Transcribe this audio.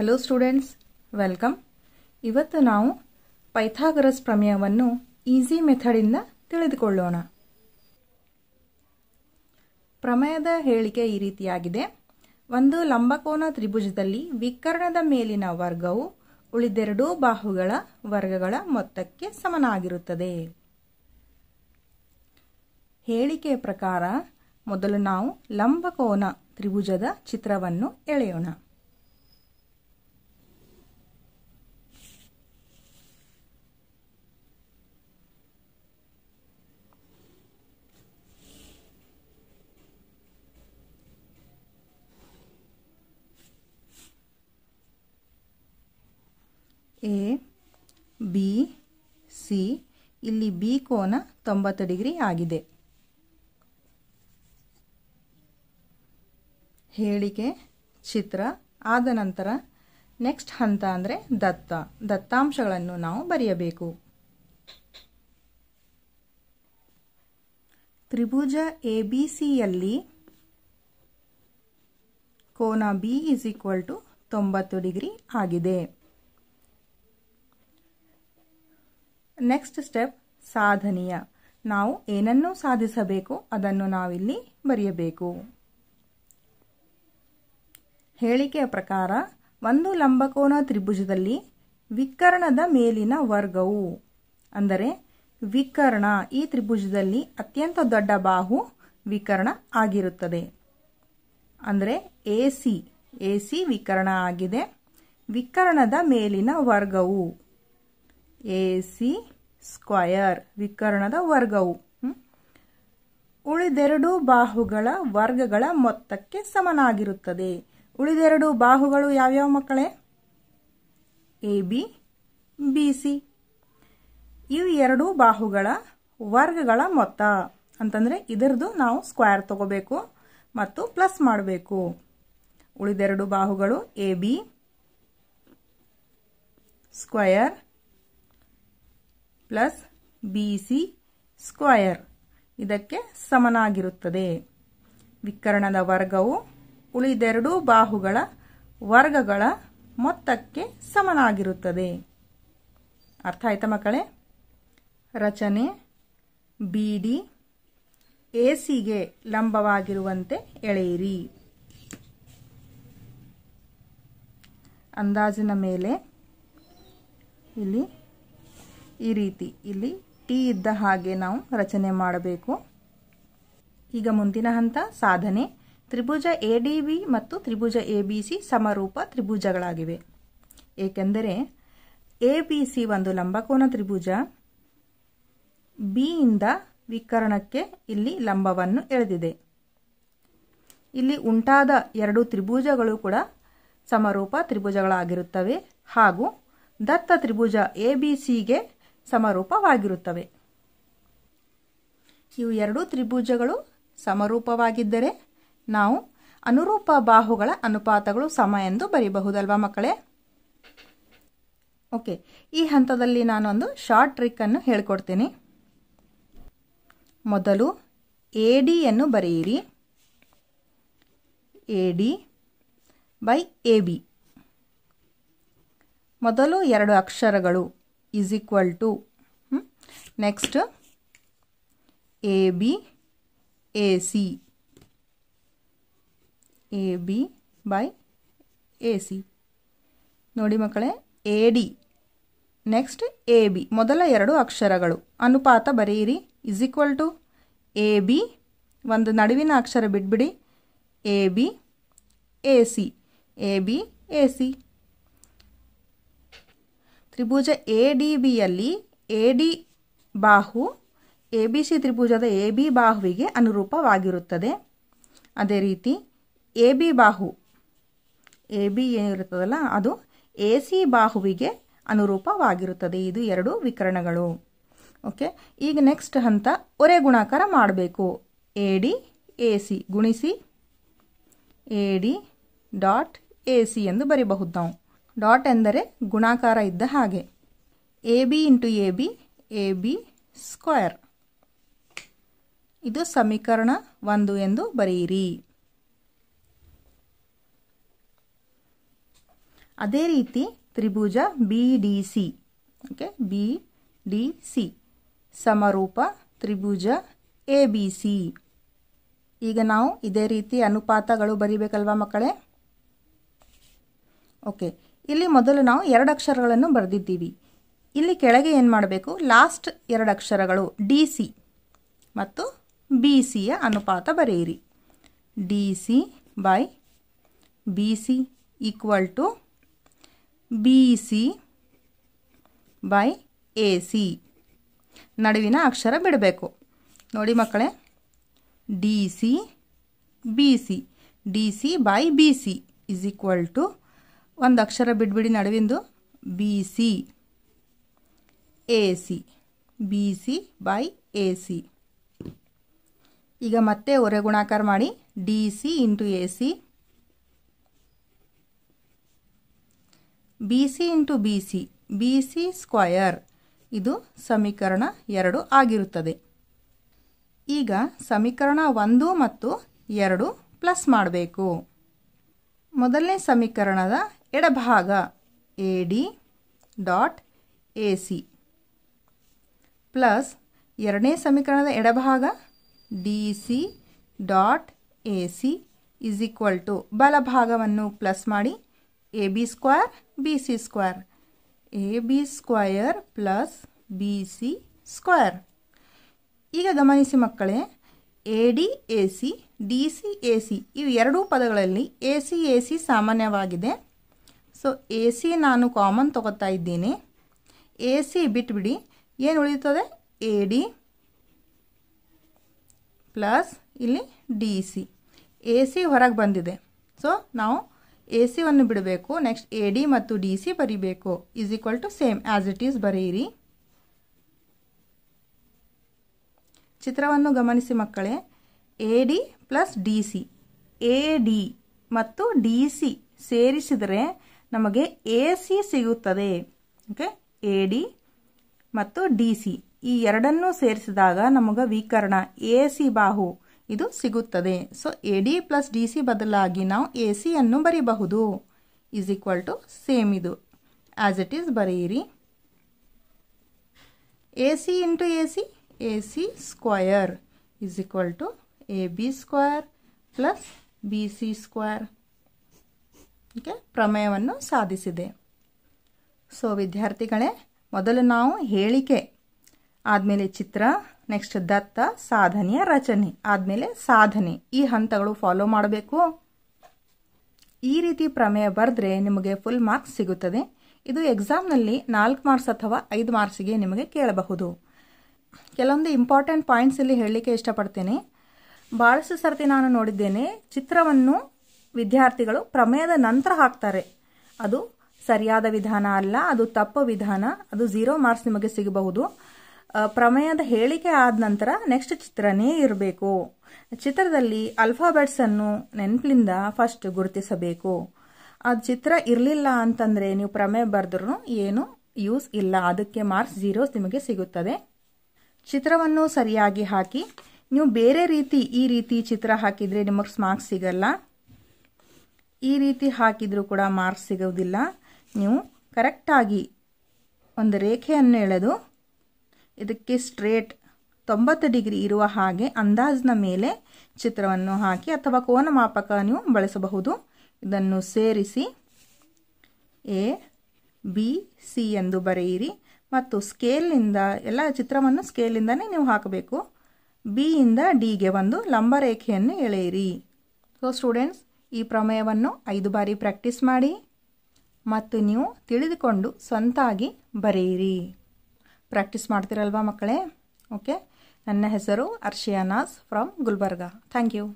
Hello students welcome ಇವತ್ತು ನಾವು Pythagoras ಪ್ರಮೇಯವನ್ನು ಈಸಿ ಮೆಥಡಿಂದ ತಿಳಿದುಕೊಳ್ಳೋಣ. ಪ್ರಮೇಯದ ಹೇಳಿಕೆ ಈ ರೀತಿಯಾಗಿದೆ. ಒಂದು ಲಂಬಕೋನ ತ್ರಿಭುಜದಲ್ಲಿ ವಿಕರ್ಣದ ಮೇಲಿನ ವರ್ಗವು ಉಳಿದೆರಡೂ ಬಾಹುಗಳ ವರ್ಗಗಳ ಮೊತ್ತಕ್ಕೆ ಸಮನಾಗಿರುತ್ತದೆ. ಹೇಳಿಕೆಯ ಪ್ರಕಾರ, ಮೊದಲು ನಾವು ಲಂಬಕೋನ ತ್ರಿಭುಜದ ಚಿತ್ರವನ್ನು ಎಳೆಯೋಣ. ಎ ಬಿ ಸಿ ಇಲ್ಲಿ ಬಿ ಕೋನ ತೊಂಬತ್ತು ಡಿಗ್ರಿ ಆಗಿದೆ. ಹೇಳಿಕೆ, ಚಿತ್ರ, ಆದ ನಂತರ ನೆಕ್ಸ್ಟ್ ಹಂತ ಅಂದರೆ ದತ್ತ. ದತ್ತಾಂಶಗಳನ್ನು ನಾವು ಬರೆಯಬೇಕು. ತ್ರಿಭುಜ ಎ ಬಿ ಸಿಯಲ್ಲಿ ಕೋನ ಬಿ ಇಸ್ ಈಕ್ವಲ್ ಟು ತೊಂಬತ್ತು ಡಿಗ್ರಿ ಆಗಿದೆ. ನೆಕ್ಸ್ಟ್ ಸ್ಟೆಪ್ ಸಾಧನೀಯ. ನಾವು ಏನನ್ನು ಸಾಧಿಸಬೇಕು, ಅದನ್ನು ನಾವಿಲ್ಲಿ ಬರೆಯಬೇಕು. ಹೇಳಿಕೆಯ ಪ್ರಕಾರ, ಒಂದು ಲಂಬಕೋನ ತ್ರಿಭುಜದಲ್ಲಿ ವಿಕರ್ಣದ ಮೇಲಿನ ವರ್ಗವು, ಅಂದರೆ ವಿಕರ್ಣ ಈ ತ್ರಿಭುಜದಲ್ಲಿ ಅತ್ಯಂತ ದೊಡ್ಡ ಬಾಹು ವಿಕರ್ಣ ಆಗಿರುತ್ತದೆ. ಅಂದರೆ ಎ ಸಿ ಎ ಸಿ ವಿಕರ್ಣ ಆಗಿದೆ. ವಿಕರ್ಣದ ಮೇಲಿನ ವರ್ಗವು ಎ ಸಿ ಸ್ಕ್ವಯರ್ ವಿಕರ್ಣದ ವರ್ಗವು. ಉಳಿದೆರಡು ಬಾಹುಗಳ ವರ್ಗಗಳ ಮೊತ್ತಕ್ಕೆ ಸಮನಾಗಿರುತ್ತದೆ. ಉಳಿದೆರಡು ಬಾಹುಗಳು ಯಾವ್ಯಾವ ಮಕ್ಕಳೇ? A, B B, C. ಇವು ಎರಡು ಬಾಹುಗಳ ವರ್ಗಗಳ ಮೊತ್ತ. ಅಂತಂದರೆ ಇದರದು ನಾವು ಸ್ಕ್ವೇರ್ ತಗೋಬೇಕು ಮತ್ತು ಪ್ಲಸ್ ಮಾಡಬೇಕು. ಉಳಿದೆರಡು ಬಾಹುಗಳು A, B, square plus B C square ಇದಕ್ಕೆ ಸಮನಾಗಿರುತ್ತದೆ. ವಿಕರಣದ ವರ್ಗವು ಉಳಿದೆರಡೂ ಬಾಹುಗಳ ವರ್ಗಗಳ ಮೊತ್ತಕ್ಕೆ ಸಮನಾಗಿರುತ್ತದೆ. ಅರ್ಥ ಆಯ್ತಾ ಮಕ್ಕಳೇ? ರಚನೆ ಬಿ ಡಿ ಎ ಸಿಗೆ ಲಂಬವಾಗಿರುವಂತೆ ಎಳೆಯಿರಿ. ಅಂದಾಜಿನ ಮೇಲೆ ಇಲ್ಲಿ ಈ ರೀತಿ ಇಲ್ಲಿ ಟಿ ಇದ್ದ ಹಾಗೆ ನಾವು ರಚನೆ ಮಾಡಬೇಕು. ಈಗ ಮುಂದಿನ ಹಂತ ಸಾಧನೆ. ತ್ರಿಭುಜ ಎ ಮತ್ತು ತ್ರಿಭುಜ ಎ ಸಮರೂಪ ತ್ರಿಭುಜಗಳಾಗಿವೆ. ಏಕೆಂದರೆ ಎ ಒಂದು ಲಂಬಕೋನ ತ್ರಿಭುಜ ಬಿಯಿಂದ ವಿಕರ್ಣಕ್ಕೆ ಇಲ್ಲಿ ಲಂಬವನ್ನು ಎಳೆದಿದೆ. ಇಲ್ಲಿ ಉಂಟಾದ ಎರಡು ತ್ರಿಭುಜಗಳು ಕೂಡ ಸಮರೂಪ ತ್ರಿಭುಜಗಳಾಗಿರುತ್ತವೆ ಹಾಗೂ ದತ್ತ ತ್ರಿಭುಜ ಎ ಬಿ ಸಿಗೆ ಸಮರೂಪವಾಗಿರುತ್ತವೆ. ಇವು ಎರಡೂ ತ್ರಿಭುಜಗಳು ಸಮರೂಪವಾಗಿದ್ದರೆ ನಾವು ಅನುರೂಪ ಬಾಹುಗಳ ಅನುಪಾತಗಳು ಸಮ ಎಂದು ಬರೀಬಹುದಲ್ವಾ ಮಕ್ಕಳೇ? ಓಕೆ, ಈ ಹಂತದಲ್ಲಿ ನಾನೊಂದು ಶಾರ್ಟ್ ಟ್ರಿಕ್ಕನ್ನು ಹೇಳ್ಕೊಡ್ತೀನಿ. ಮೊದಲು ಎ ಡಿಯನ್ನು ಬರೆಯಿರಿ. A D by A B. ಮೊದಲು ಎರಡು ಅಕ್ಷರಗಳು. Is equal to next A B A C A B by A C ನೋಡಿ ಮಕ್ಕಳೇ A D next A B ಮೊದಲ ಎರಡು ಅಕ್ಷರಗಳು. ಅನುಪಾತ ಬರೆಯಿರಿ. Is equal to A B ಒಂದು ನಡುವಿನ ಅಕ್ಷರ ಬಿಟ್ಬಿಡಿ. A B A C A B A C Tribhuja A D ಬಿಯಲ್ಲಿ ಎ ಡಿ ಬಾಹು ಎ ಬಿ ಸಿ ತ್ರಿಭುಜದ ಎ ಬಿ ಬಾಹುವಿಗೆ ಅನುರೂಪವಾಗಿರುತ್ತದೆ. ಅದೇ ರೀತಿ ಎ ಬಿ ಬಾಹು ಎ ಬಿ ಏನಿರುತ್ತದಲ್ಲ, ಅದು ಎ ಸಿ ಬಾಹುವಿಗೆ ಅನುರೂಪವಾಗಿರುತ್ತದೆ. ಇದು ಎರಡು ವಿಕರಣಗಳು. ಓಕೆ ಈಗ ನೆಕ್ಸ್ಟ್ ಹಂತ, ಒರೆ ಗುಣಾಕಾರ ಮಾಡಬೇಕು. ಎ ಡಿ ಎ ಸಿ ಗುಣಿಸಿ A D dot A C ಎಂದು ಬರೀಬಹುದು ನಾವು. ಡಾಟ್ ಎಂದರೆ ಗುಣಾಕಾರ ಇದ್ದ ಹಾಗೆ. A B into A B A B square. ಇದು ಸಮೀಕರಣ ಒಂದು ಎಂದು ಬರೆಯಿರಿ. ಅದೇ ರೀತಿ ತ್ರಿಭುಜ B D C okay B D C ಸಮರೂಪ ತ್ರಿಭುಜ ಎ ಬಿ ಸಿ ಈಗ ನಾವು ಇದೇ ರೀತಿ ಅನುಪಾತಗಳು ಬರೀಬೇಕಲ್ವಾ ಮಕ್ಕಳೇ? ಓಕೆ ಇಲ್ಲಿ ಮೊದಲು ನಾವು ಎರಡು ಅಕ್ಷರಗಳನ್ನು ಬರೆದಿದ್ದೀವಿ. ಇಲ್ಲಿ ಕೆಳಗೆ ಏನು ಮಾಡಬೇಕು? ಲಾಸ್ಟ್ ಎರಡು ಅಕ್ಷರಗಳು ಡಿ ಸಿ ಮತ್ತು ಬಿ ಸಿಯ ಅನುಪಾತ ಬರೆಯಿರಿ. D C by B C equal to B C by A C ನಡುವಿನ ಅಕ್ಷರ ಬಿಡಬೇಕು. ನೋಡಿ ಮಕ್ಕಳೇ. D C B C D C by B C is equal to ಒಂದು ಅಕ್ಷರ ಬಿಡ್ಬಿಡಿ ನಡುವಿಂದು. B C A C B C by A C ಈಗ ಮತ್ತೆ ಹೊರೆ ಗುಣಾಕಾರ ಮಾಡಿ. D C into A C B C into B C B C square ಇದು ಸಮೀಕರಣ ಎರಡು ಆಗಿರುತ್ತದೆ. ಈಗ ಸಮೀಕರಣ ಒಂದು ಮತ್ತು ಎರಡು ಪ್ಲಸ್ ಮಾಡಬೇಕು. ಮೊದಲನೇ ಸಮೀಕರಣದ ಎಡಭಾಗ A D dot A C plus ಎರಡನೇ ಸಮೀಕರಣದ ಎಡಭಾಗ D C dot A C is equal to ಬಲಭಾಗವನ್ನು ಪ್ಲಸ್ ಮಾಡಿ A B square B C square. A B square plus B C square. ಈಗ ಗಮನಿಸಿ ಮಕ್ಕಳೇ, A D, A C D C A C ಇವು ಎರಡೂ ಪದಗಳಲ್ಲಿ ಎ ಸಿ ಎ ಸಿ ಸಾಮಾನ್ಯವಾಗಿದೆ. So A C ನಾನು ಕಾಮನ್ ತಗೋತಾ ಇದ್ದೀನಿ. ಎ ಸಿ ಬಿಟ್ಬಿಡಿ. ಏನು ಉಳಿಯುತ್ತದೆ? ಎ ಡಿ ಪ್ಲಸ್ ಇಲ್ಲಿ ಡಿ ಸಿ ಎ ಸಿ ಹೊರಗೆ ಬಂದಿದೆ. ಸೊ ನಾವು ಎ ಸಿವನ್ನು ಬಿಡಬೇಕು. ನೆಕ್ಸ್ಟ್ ಎ ಡಿ ಮತ್ತು ಡಿ ಸಿ ಬರೀಬೇಕು. Is equal to same as it is ಬರೆಯಿರಿ ಚಿತ್ರವನ್ನು ಗಮನಿಸಿ ಮಕ್ಕಳೇ. A D plus D C A D ಮತ್ತು ಡಿ ಸಿ ಸೇರಿಸಿದರೆ ನಮಗೆ ಎ ಸಿ ಸಿಗುತ್ತದೆ. ಓಕೆ ಎ ಡಿ ಮತ್ತು ಡಿ ಸಿ ಈ ಎರಡನ್ನೂ ಸೇರಿಸಿದಾಗ ನಮಗೆ ವೀಕರಣ ಎ ಸಿ ಬಾಹು ಇದು ಸಿಗುತ್ತದೆ. So A D plus D C ಬದಲಾಗಿ ನಾವು ಎ ಸಿಯನ್ನು ಬರೀಬಹುದು. ಈಸ್ ಈಕ್ವಲ್ ಟು ಸೇಮ್ ಇದು. ಆ್ಯಸ್ ಇಟ್ ಈಸ್ ಬರೆಯಿರಿ. A C into A C A C square is equal to A B square plus B C square okay ಪ್ರಮೇಯವನ್ನು ಸಾಧಿಸಿದೆ. So ವಿದ್ಯಾರ್ಥಿಗಳೇ, ಮೊದಲು ನಾವು ಹೇಳಿಕೆ, ಆದಮೇಲೆ ಚಿತ್ರ ನೆಕ್ಸ್ಟ್ ದತ್ತ, ಸಾಧನೆಯ ರಚನೆ, ಆದಮೇಲೆ ಸಾಧನೆ. ಈ ಹಂತಗಳು ಫಾಲೋ ಮಾಡಬೇಕು. ಈ ರೀತಿ ಪ್ರಮೇಯ ಬರೆದ್ರೆ ನಿಮಗೆ ಫುಲ್ ಮಾರ್ಕ್ಸ್ ಸಿಗುತ್ತದೆ. ಇದು ಎಕ್ಸಾಮ್ನಲ್ಲಿ ನಾಲ್ಕು ಮಾರ್ಕ್ಸ್ ಅಥವಾ ಐದು ಮಾರ್ಕ್ಸಿಗೆ ನಿಮಗೆ ಕೇಳಬಹುದು. ಕೆಲವೊಂದು ಇಂಪಾರ್ಟೆಂಟ್ ಪಾಯಿಂಟ್ಸ್ ಇಲ್ಲಿ ಹೇಳಲಿಕ್ಕೆ ಇಷ್ಟಪಡ್ತೇನೆ. ಭಾಳಷ್ಟು ಸರ್ತಿ ನಾನು ನೋಡಿದ್ದೇನೆ, ಚಿತ್ರವನ್ನು ವಿದ್ಯಾರ್ಥಿಗಳು ಪ್ರಮೇಯದ ನಂತರ ಹಾಕ್ತಾರೆ. ಅದು ಸರಿಯಾದ ವಿಧಾನ ಅಲ್ಲ, ಅದು ತಪ್ಪು ವಿಧಾನ, ಅದು ಝೀರೋ ಮಾರ್ಕ್ಸ್ ನಿಮಗೆ ಸಿಗಬಹುದು. ಪ್ರಮೇಯದ ಹೇಳಿಕೆ ಆದ ನಂತರ ನೆಕ್ಸ್ಟ್ ಚಿತ್ರನೇ ಇರಬೇಕು. ಚಿತ್ರದಲ್ಲಿ ಅಲ್ಫಾಬೆಟ್ಸ್ ಅನ್ನು ನೆನಪಿನಿಂದ ಫಸ್ಟ್ ಗುರುತಿಸಬೇಕು. ಅದು ಚಿತ್ರ ಇರಲಿಲ್ಲ ಅಂತಂದರೆ ನೀವು ಪ್ರಮೇಯ ಬರೆದ್ರೂ ಏನು ಯೂಸ್ ಇಲ್ಲ. ಅದಕ್ಕೆ ಮಾರ್ಕ್ಸ್ ಝೀರೋಸ್ ನಿಮಗೆ ಸಿಗುತ್ತದೆ. ಚಿತ್ರವನ್ನು ಸರಿಯಾಗಿ ಹಾಕಿ ನೀವು ಬೇರೆ ರೀತಿ ಈ ರೀತಿ ಚಿತ್ರ ಹಾಕಿದರೆ ನಿಮಗೆ ಮಾರ್ಕ್ಸ್ ಸಿಗಲ್ಲ. ಈ ರೀತಿ ಹಾಕಿದರೂ ಕೂಡ ಮಾರ್ಕ್ಸ್ ಸಿಗೋದಿಲ್ಲ. ನೀವು ಕರೆಕ್ಟಾಗಿ ಒಂದು ರೇಖೆಯನ್ನು ಎಳೆದು ಇದಕ್ಕೆ ಸ್ಟ್ರೇಟ್ ತೊಂಬತ್ತು ಡಿಗ್ರಿ ಇರುವ ಹಾಗೆ ಅಂದಾಜಿನ ಮೇಲೆ ಚಿತ್ರವನ್ನು ಹಾಕಿ ಅಥವಾ ಕೋನ ಮಾಪಕ ನೀವು ಬಳಸಬಹುದು. ಇದನ್ನು ಸೇರಿಸಿ ಎ ಬಿ ಸಿ ಎಂದು ಬರೆಯಿರಿ. ಮತ್ತು ಸ್ಕೇಲ್ನಿಂದ ಎಲ್ಲ ಚಿತ್ರವನ್ನು ಸ್ಕೇಲಿಂದನೇ ನೀವು ಹಾಕಬೇಕು. ಬಿ ಇಂದ ಡಿಗೆ ಒಂದು ಲಂಬ ರೇಖೆಯನ್ನು ಎಳೆಯಿರಿ. ಸೊ ಸ್ಟೂಡೆಂಟ್ಸ್ ಈ ಪ್ರಮೇಯವನ್ನು ಐದು ಬಾರಿ ಪ್ರಾಕ್ಟೀಸ್ ಮಾಡಿ ಮತ್ತು ನೀವು ತಿಳಿದುಕೊಂಡು ಸ್ವಂತಾಗಿ ಬರೆಯಿರಿ. ಪ್ರಾಕ್ಟೀಸ್ ಮಾಡ್ತಿರಲ್ವಾ ಮಕ್ಕಳೇ? ಓಕೆ ನನ್ನ ಹೆಸರು ಅರ್ಷಿಯಾನಾಸ್ ಫ್ರಮ್ ಗುಲ್ಬರ್ಗಾ. Thank you